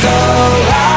crystal light